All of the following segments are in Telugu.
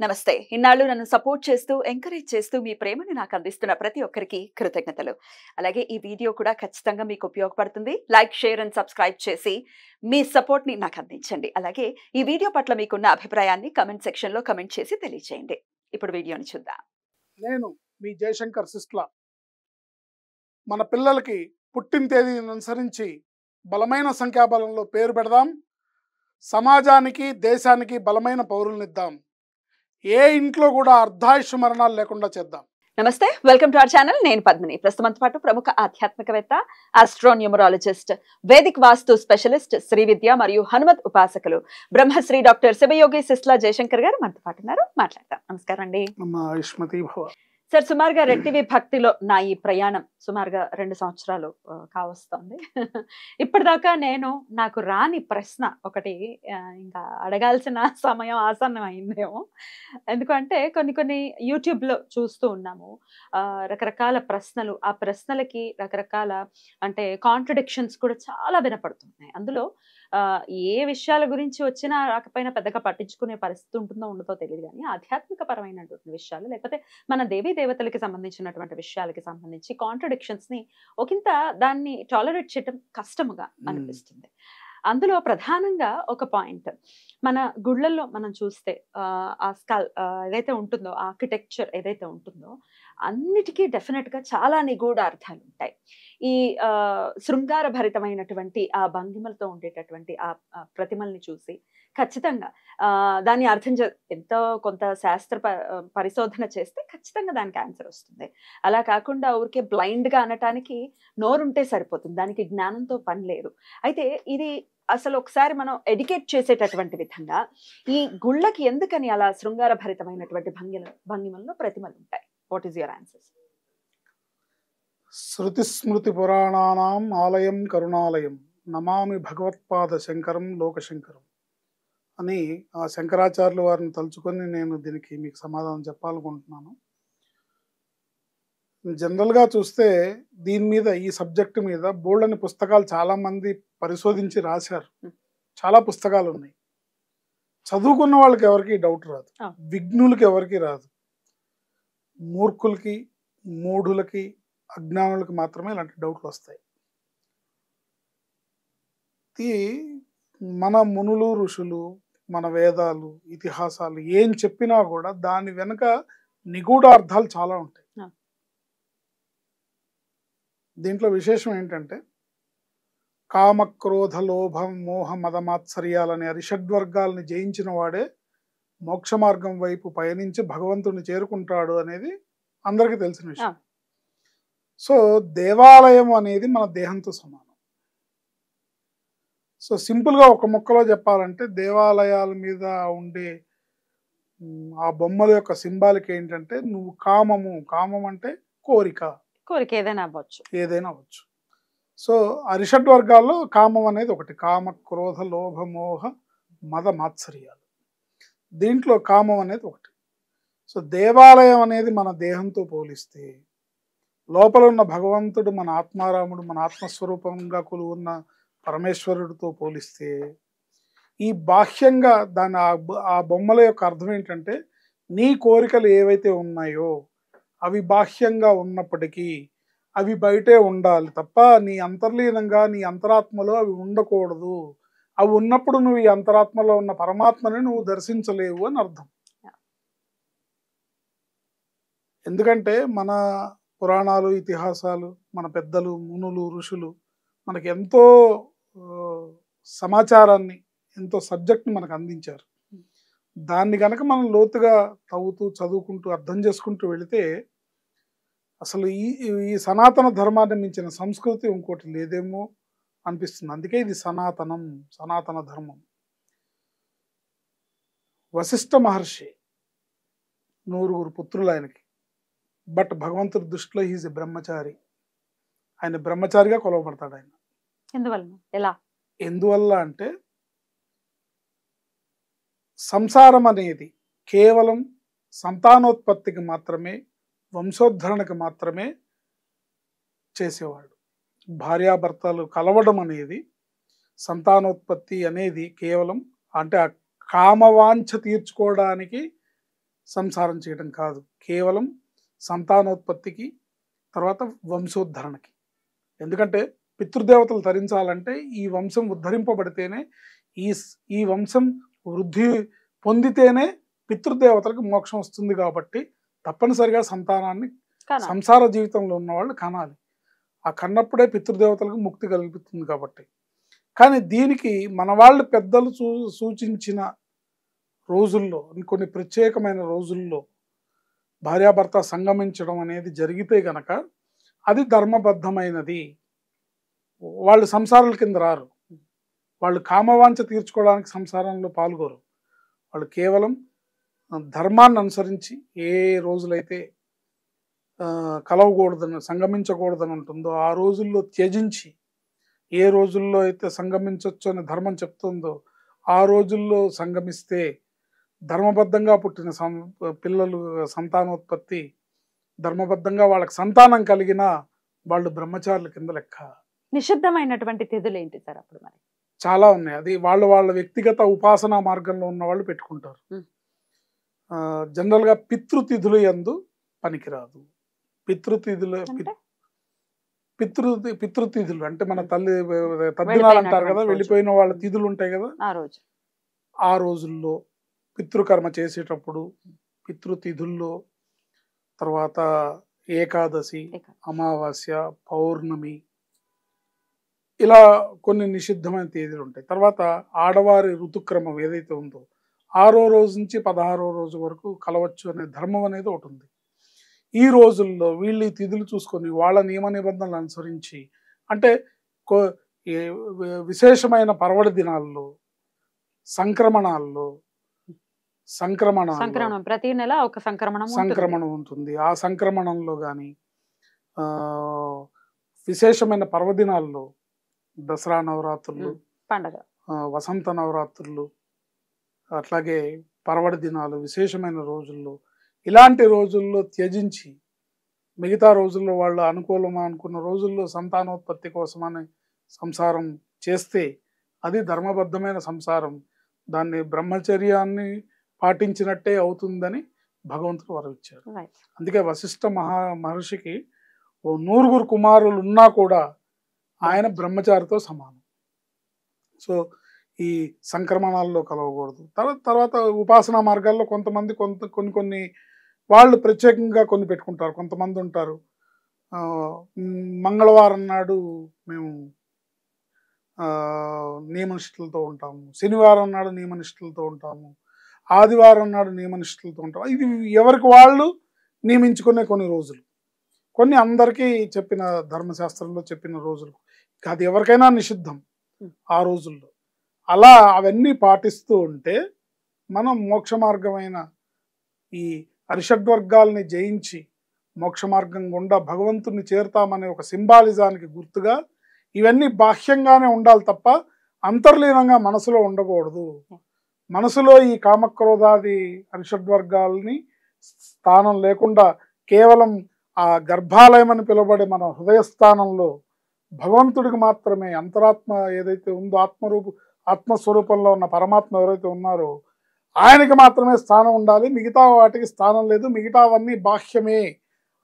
నమస్తే. ఇన్నాళ్ళు నన్ను సపోర్ట్ చేస్తూ ఎంకరేజ్ చేస్తూ మీ ప్రేమను నాకు అందిస్తున్న ప్రతి ఒక్కరికి కృతజ్ఞతలు. అలాగే ఈ వీడియో కూడా ఖచ్చితంగా మీకు ఉపయోగపడుతుంది. లైక్ షేర్ అండ్ సబ్స్క్రైబ్ చేసి మీ సపోర్ట్ని నాకు అందించండి. అలాగే ఈ వీడియో పట్ల మీకున్న అభిప్రాయాన్ని కమెంట్ సెక్షన్లో కమెంట్ చేసి తెలియజేయండి ఇప్పుడు వీడియోని చూద్దాం. నేను మీ జయశంకర్ సిస్ట్లా. మన పిల్లలకి పుట్టిన తేదీని అనుసరించి బలమైన సంఖ్యాబలంలో పేరు పెడదాం. సమాజానికి దేశానికి బలమైన పౌరులనిద్దాం ఏ ఇంట్లో కూడా అర్ధాయుష్ మరణాలు లేకుండా చేద్దాం. నమస్తే వెల్కమ్ టు అవర్ ఛానల్. నేను పద్మిని. ప్రస్తుతంతో పాటు ప్రముఖ ఆధ్యాత్మికవేత్త astronumerologist Vedic vastu specialist Shri Vidya మరియు హనుమత్ ఉపాసకులు బ్రహ్మశ్రీ డాక్టర్ శివయోగి సిస్లా జయశంకర్ గారు మనతో పాటు ఉన్నారు. మాట్లాడతాం నమస్కారం అండి. సార్ సుమారుగా రెట్టివి భక్తిలో నా ఈ ప్రయాణం సుమారుగా రెండు సంవత్సరాలు కావస్తుంది. ఇప్పటిదాకా నేను నాకు రాని ప్రశ్న ఒకటి ఇంకా అడగాల్సిన సమయం ఆసన్నం అయిందేమో ఎందుకంటే కొన్ని కొన్ని యూట్యూబ్లో చూస్తూ ఉన్నాము. రకరకాల ప్రశ్నలు. ఆ ప్రశ్నలకి రకరకాల అంటే కాంట్రడిక్షన్స్ కూడా చాలా వినపడుతున్నాయి. అందులో ఏ విషయాల గురించి వచ్చినా రాకపోయినా పెద్దగా పట్టించుకునే పరిస్థితి ఉంటుందో ఉండదో తెలియదు కానీ ఆధ్యాత్మిక పరమైనటువంటి విషయాలు లేకపోతే మన దేవీ దేవతలకి సంబంధించినటువంటి విషయాలకి సంబంధించి కాంట్రడిక్షన్స్ని ఒకంత దాన్ని టాలరేట్ చేయడం కష్టముగా. అనిపిస్తుంది అందులో ప్రధానంగా ఒక పాయింట్ మన గుళ్ళల్లో మనం చూస్తే ఆ, స్కల్ ఏదైతే ఉంటుందో ఆర్కిటెక్చర్ ఏదైతే ఉంటుందో అన్నిటికీ డెఫినెట్గా చాలా నిగూఢ అర్థాలు ఉంటాయి ఈ శృంగార భరితమైనటువంటి ఆ భంగిమలతో ఉండేటటువంటి ఆ ప్రతిమల్ని చూసి ఖచ్చితంగా దాన్ని అర్థం చే ఎంతో కొంత శాస్త్ర ప- పరిశోధన చేస్తే ఖచ్చితంగా దానికి ఆన్సర్ వస్తుంది. అలా కాకుండా ఊరికే బ్లైండ్గా అనటానికి నోరుంటే సరిపోతుంది. దానికి జ్ఞానంతో పని లేదు. అయితే ఇది అసలు ఒకసారి మనం ఎడ్యుకేట్ చేసేటటువంటి విధంగా ఈ గుళ్ళకి ఎందుకని అలా శృంగార భరితమైనటువంటి భంగిల భంగిమల్లో ప్రతిమలు ఉంటాయి వాట్ ఈస్ యువర్ ఆన్సర్స్ శృతి స్మృతి పురాణానాం ఆలయం కరుణాలయం నమామి భగవత్పాద శంకరం లోకశంకరం అని ఆ శంకరాచార్యుల వారిని తలుచుకొని నేను దీనికి మీకు సమాధానం చెప్పాలనుకుంటున్నాను. జనరల్గా చూస్తే దీని మీద ఈ సబ్జెక్ట్ మీద బోల్డని పుస్తకాలు చాలా మంది పరిశోధించి రాశారు. చాలా పుస్తకాలు ఉన్నాయి చదువుకున్న వాళ్ళకి ఎవరికి డౌట్ రాదు. విఘ్నులకి ఎవరికి రాదు. మూర్ఖులకి మూఢులకి అజ్ఞానులకు మాత్రమే ఇలాంటి డౌట్లు వస్తాయి ఇది మన మునులు ఋషులు మన వేదాలు ఇతిహాసాలు ఏం చెప్పినా కూడా దాని వెనుక నిగూఢ అర్థాలు చాలా ఉంటాయి. దీంట్లో విశేషం ఏంటంటే కామ క్రోధ లోభం మోహ మదమాత్సర్యాలనే అరిషడ్వర్గాల్ని జయించిన వాడే మోక్ష మార్గం వైపు పయనించి భగవంతుని చేరుకుంటాడు అనేది అందరికీ తెలిసిన విషయం. సో దేవాలయం అనేది మన దేహంతో సమానం. సో సింపుల్గా ఒక ముక్కలో చెప్పాలంటే దేవాలయాల మీద ఉండే ఆ బొమ్మల యొక్క సింబాలిక్ ఏంటంటే నువ్వు కామము కామం అంటే కోరిక. కోరిక ఏదైనా అవ్వచ్చు. ఏదైనా అవ్వచ్చు. సో అరిషడ్ వర్గాల్లో కామం అనేది ఒకటి. కామ క్రోధ లోభ మోహ మద మాత్సర్యాలు. దీంట్లో కామం అనేది ఒకటి. సో దేవాలయం అనేది మన దేహంతో పోలిస్తే లోపల ఉన్న భగవంతుడు మన ఆత్మారాముడు మన ఆత్మస్వరూపంగా కొలువున్న పరమేశ్వరుడితో పోలిస్తే ఈ బాహ్యంగా దాని ఆ బొ- ఆ బొమ్మల యొక్క అర్థం ఏంటంటే నీ కోరికలు ఏవైతే ఉన్నాయో అవి బాహ్యంగా ఉన్నప్పటికీ అవి బయటే ఉండాలి తప్ప నీ అంతర్లీనంగా నీ అంతరాత్మలో అవి ఉండకూడదు. అవి ఉన్నప్పుడు నువ్వు ఈ అంతరాత్మలో ఉన్న పరమాత్మని నువ్వు దర్శించలేవు అని అర్థం. ఎందుకంటే మన పురాణాలు ఇతిహాసాలు మన పెద్దలు మునులు ఋషులు మనకి ఎంతో సమాచారాన్ని ఎంతో సబ్జెక్ట్ని మనకు అందించారు. దాన్ని కనుక మనం లోతుగా తవ్వుతూ చదువుకుంటూ అర్థం చేసుకుంటూ వెళితే అసలు ఈ ఈ సనాతన ధర్మాన్ని మించిన సంస్కృతి ఇంకోటి లేదేమో. అనిపిస్తుంది. అందుకే ఇది సనాతనం సనాతన ధర్మం. వశిష్ఠ మహర్షి నూరుగురు పుత్రులు ఆయనకి. బట్ భగవంతుడి దృష్టిలో ఈజ్ ఎ బ్రహ్మచారి. ఆయన బ్రహ్మచారిగా కొలవబడతాడు ఆయన. ఎలా? ఎందువల్ల అంటే సంసారం అనేది కేవలం సంతానోత్పత్తికి మాత్రమే వంశోద్ధరణకి మాత్రమే చేసేవాడు. భార్యాభర్తలు కలవడం అనేది సంతానోత్పత్తి అనేది కేవలం అంటే ఆ కామవాంఛ తీర్చుకోవడానికి సంసారం చేయడం కాదు. కేవలం సంతానోత్పత్తికి తర్వాత వంశోద్ధరణకి. ఎందుకంటే పితృదేవతలు తరించాలంటే ఈ వంశం ఉద్ధరింపబడితేనే ఈ ఈ వంశం వృద్ధి పొందితేనే పితృదేవతలకు మోక్షం వస్తుంది కాబట్టి తప్పనిసరిగా సంతానాన్ని సంసార జీవితంలో ఉన్న వాళ్ళు కనాలి. ఆ కన్నప్పుడే పితృదేవతలకు ముక్తి కల్పిస్తుంది కాబట్టి. కానీ దీనికి మన వాళ్ళు పెద్దలు సూచించిన రోజుల్లో కొన్ని ప్రత్యేకమైన రోజుల్లో భార్యాభర్త సంగమించడం అనేది జరిగితే గనక అది ధర్మబద్ధమైనది. వాళ్ళు సంసారాల కింద రారు. వాళ్ళు కామవాంఛ తీర్చుకోవడానికి సంసారంలో పాల్గొరు. వాళ్ళు కేవలం ధర్మాన్ని అనుసరించి ఏ రోజులైతే కలవకూడదని సంగమించకూడదని ఉంటుందో ఆ రోజుల్లో త్యజించి ఏ రోజుల్లో అయితే సంగమించవచ్చు అని ధర్మం చెప్తుందో ఆ రోజుల్లో సంగమిస్తే ధర్మబద్ధంగా పుట్టిన సం పిల్లలు సంతానోత్పత్తి ధర్మబద్ధంగా వాళ్ళకి సంతానం కలిగిన వాళ్ళు బ్రహ్మచారుల కింద లెక్క. నిషిద్ధమైనటువంటి తిథులు ఏంటి సార్ అప్పుడు మరి? చాలా ఉన్నాయి. అది వాళ్ళ వాళ్ళ వ్యక్తిగత ఉపాసనా మార్గంలో ఉన్న వాళ్ళు పెట్టుకుంటారు. జనరల్గా పితృతిథులు ఎందు పనికిరాదు. పితృతిథులు పితృ పితృతిథులు. అంటే మన తల్లి తద్దినాలు అంటారు కదా వెళ్ళిపోయిన వాళ్ళ తిథులు ఉంటాయి కదా? ఆ రోజు. ఆ రోజుల్లో పితృకర్మ చేసేటప్పుడు పితృతిథుల్లో తర్వాత ఏకాదశి ఏకాదశి. అమావాస్య పౌర్ణమి ఇలా కొన్ని నిషిద్ధమైన తేదీలు ఉంటాయి. తర్వాత ఆడవారి ఋతుక్రమం ఏదైతే ఉందో ఆరో రోజు నుంచి పదహారో రోజు వరకు కలవచ్చు అనే ధర్మం అనేది ఒకటి ఉంది. ఈ రోజుల్లో వీళ్ళు ఈ తిథులు చూసుకొని వాళ్ళ నియమ నిబంధనలు అనుసరించి అంటే విశేషమైన పర్వడ దినాల్లో సంక్రమణాల్లో సంక్రమణ సంక్రమణం ప్రతి నెల ఒక సంక్రమణం ఉంటుంది. సంక్రమణం ఉంటుంది ఆ సంక్రమణంలో కానీ విశేషమైన పర్వదినాల్లో దసరా నవరాత్రులు. పండగ వసంత నవరాత్రులు అట్లాగే పర్వడి దినాలు విశేషమైన రోజుల్లో ఇలాంటి రోజుల్లో త్యజించి మిగతా రోజుల్లో వాళ్ళు అనుకూలమా అనుకున్న రోజుల్లో సంతానోత్పత్తి కోసమని సంసారం చేస్తే అది ధర్మబద్ధమైన సంసారం. దాన్ని బ్రహ్మచర్యాన్ని పాటించినట్టే అవుతుందని భగవంతుడు వరవిచ్చారు అందుకే వశిష్ఠ మహా మహర్షికి ఓ నూరుగురు కుమారులు ఉన్నా కూడా ఆయన బ్రహ్మచారితో సమానం. సో ఈ సంక్రమణాల్లో కలవకూడదు. తర్వాత తర్వాత ఉపాసనా మార్గాల్లో కొంతమంది కొంత కొన్ని కొన్ని వాళ్ళు ప్రత్యేకంగా కొన్ని పెట్టుకుంటారు. కొంతమంది ఉంటారు. మంగళవారం నాడు మేము నియమనిష్ఠులతో ఉంటాము. శనివారం నాడు నియమనిష్ఠులతో ఉంటాము. ఆదివారం నాడు నియమనిష్ఠులతో ఉంటాము. ఇది ఎవరికి వాళ్ళు నియమించుకునే కొన్ని రోజులు. కొన్ని అందరికీ చెప్పిన ధర్మశాస్త్రంలో చెప్పిన రోజులు. అది ఎవరికైనా నిషిద్ధం ఆ రోజుల్లో. అలా అవన్నీ పాటిస్తూ ఉంటే మనం మోక్ష మార్గమైన ఈ అరిషడ్వర్గాల్ని జయించి మోక్ష మార్గం గుండా భగవంతుని చేరుతామనే ఒక సింబాలిజానికి గుర్తుగా ఇవన్నీ బాహ్యంగానే ఉండాలి తప్ప అంతర్లీనంగా మనసులో ఉండకూడదు. మనసులో ఈ కామక్రోధాది అరిషడ్వర్గాల్ని స్థానం లేకుండా కేవలం ఆ గర్భాలయమని పిలువబడే మన హృదయస్థానంలో భగవంతుడికి మాత్రమే అంతరాత్మ ఏదైతే ఉందో ఆత్మరూపు ఆత్మస్వరూపంలో ఉన్న పరమాత్మ ఎవరైతే ఉన్నారో ఆయనకి మాత్రమే స్థానం ఉండాలి మిగతా వాటికి స్థానం లేదు మిగతావన్నీ బాహ్యమే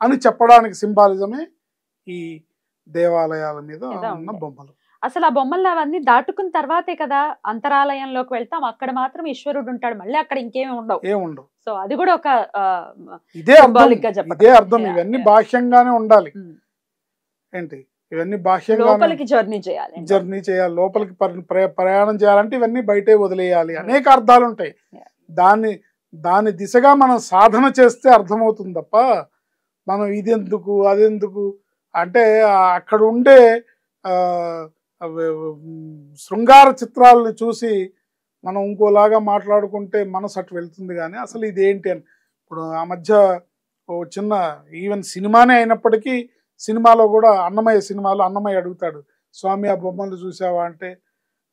అని చెప్పడానికి సింబాలిజమే ఈ దేవాలయాల మీద ఉన్న. బొమ్మలు. అసలు ఆ బొమ్మలు అవన్నీ దాటుకున్న తర్వాతే కదా అంతరాలయంలోకి వెళ్తాం. అక్కడ మాత్రం ఈశ్వరుడు ఉంటాడు. మళ్ళీ అక్కడ ఇంకేమి ఉండవు. ఏముండవు సో అది కూడా ఒక ఇదే అర్థం. ఇదే అర్థం. ఇవన్నీ. బాహ్యంగానే ఉండాలి. ఉమ్, ఏంటి? ఇవన్నీ లోపలికి జర్నీ చేయాలి జర్నీ చేయాలి. లోపలికి పరి- ప్రయ- ప్రయాణం చేయాలంటే ఇవన్నీ బయటే వదిలేయాలి. అనేక అర్థాలు ఉంటాయి. దాన్ని దాని దిశగా మనం సాధన చేస్తే అర్థమవుతుంది తప్ప మనం ఇదెందుకు అదెందుకు? అంటే అక్కడ ఉండే శృంగార చిత్రాలని చూసి మనం ఇంకోలాగా మాట్లాడుకుంటే మనసు అటు వెళ్తుంది కానీ అసలు ఇదేంటి అని. ఇప్పుడు ఆ మధ్య ఓ చిన్న ఈవెన్ సినిమానే అయినప్పటికీ సినిమాలో కూడా అన్నమయ్య సినిమాలో అన్నమయ్య అడుగుతాడు స్వామి ఆ బొమ్మలు చూసావా అంటే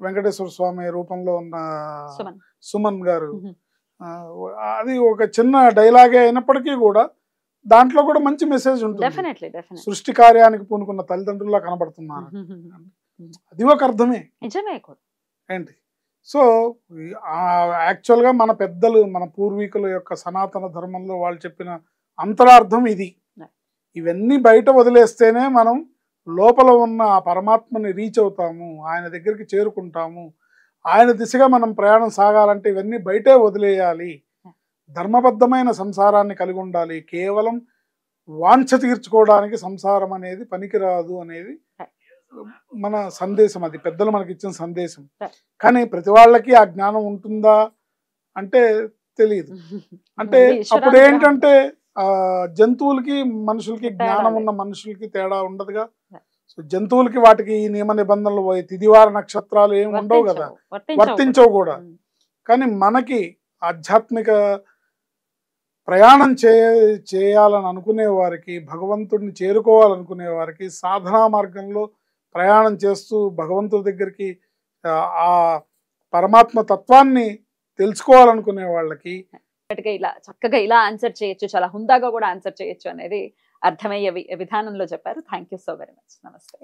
వెంకటేశ్వర స్వామి రూపంలో ఉన్న సుమన్. గారు. అది ఒక చిన్న డైలాగే అయినప్పటికీ కూడా దాంట్లో కూడా మంచి మెసేజ్ ఉంటుంది. సృష్టి కార్యానికి పూనుకున్న తల్లిదండ్రుల్లా కనబడుతున్నారు. అది ఒక అర్థమే. నిజమే ఏంటి? సో యాక్చువల్గా మన పెద్దలు మన పూర్వీకుల యొక్క సనాతన ధర్మంలో వాళ్ళు చెప్పిన అంతరార్థం ఇది. ఇవన్నీ బయట వదిలేస్తేనే మనం లోపల ఉన్న ఆ పరమాత్మని రీచ్ అవుతాము ఆయన దగ్గరికి చేరుకుంటాము ఆయన దిశగా మనం ప్రయాణం సాగాలంటే ఇవన్నీ బయటే వదిలేయాలి ధర్మబద్ధమైన సంసారాన్ని కలిగి ఉండాలి కేవలం వాంఛ తీర్చుకోవడానికి సంసారం అనేది పనికిరాదు అనేది మన సందేశం అది పెద్దలు మనకి ఇచ్చిన సందేశం. కానీ ప్రతి వాళ్ళకి ఆ జ్ఞానం ఉంటుందా అంటే తెలియదు అంటే. అప్పుడు ఏంటంటే జంతువులకి మనుషులకి జ్ఞానం. ఉన్న మనుషులకి తేడా ఉండదుగా. సో జంతువులకి వాటికి ఈ నియమ నిబంధనలు పోయి తిదివార నక్షత్రాలు ఏమి ఉండవు కదా వర్తించవు. కూడా. కానీ మనకి ఆధ్యాత్మిక ప్రయాణం చే చేయాలని అనుకునే వారికి భగవంతుడిని చేరుకోవాలనుకునే వారికి సాధనా మార్గంలో ప్రయాణం చేస్తూ భగవంతుడి దగ్గరికి ఆ పరమాత్మ తత్వాన్ని తెలుసుకోవాలనుకునే వాళ్ళకి చక్కగా ఇలా చక్కగా ఇలా ఆన్సర్ చేయొచ్చు చాలా హుందాగా కూడా ఆన్సర్ చేయొచ్చు అనేది అర్థమయ్యే విధానంలో చెప్పారు. Thank you so very much నమస్తే.